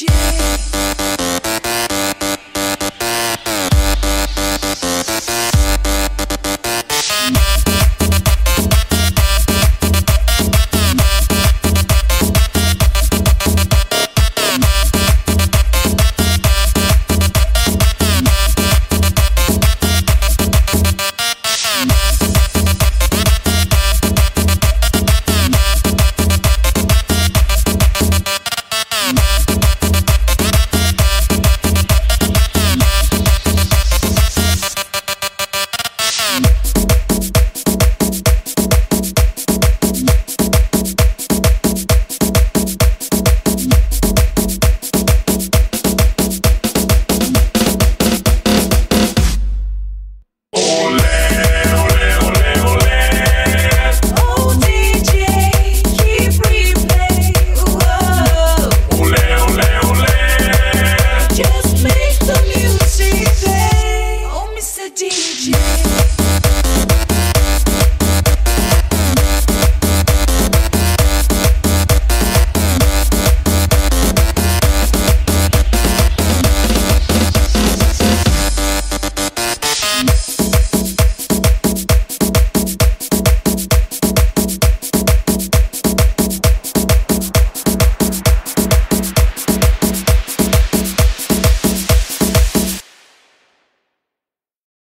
心